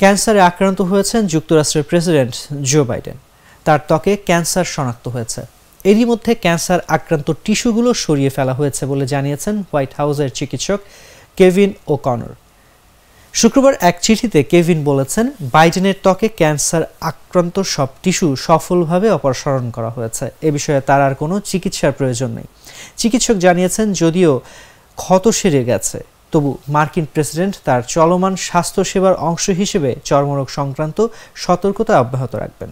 ক্যান্সারে আক্রান্ত হয়েছেন যুক্তরাষ্ট্রের প্রেসিডেন্ট জো বাইডেন। তার ত্বকে ক্যান্সার শনাক্ত হয়েছে। এরই মধ্যে ক্যান্সার আক্রান্ত টিস্যুগুলো সরিয়ে ফেলা হয়েছে বলে জানিয়েছেন হোয়াইট হাউসের চিকিৎসক কেভিন ও কনর শুক্রবার এক চিঠিতে কেভিন বলেছেন, বাইডেনের ত্বকে ক্যান্সার আক্রান্ত সব টিস্যু সফলভাবে অপসারণ করা হয়েছে। এ বিষয়ে তার আর কোনো চিকিৎসার প্রয়োজন নেই। চিকিৎসক জানিয়েছেন, যদিও ক্ষত সেরে গেছে। তবু মার্কিন প্রেসিডেন্ট তার চলমান স্বাস্থ্যসেবার অংশ হিসেবে চর্মরোগ সংক্রান্ত সতর্কতা অব্যাহত রাখবেন।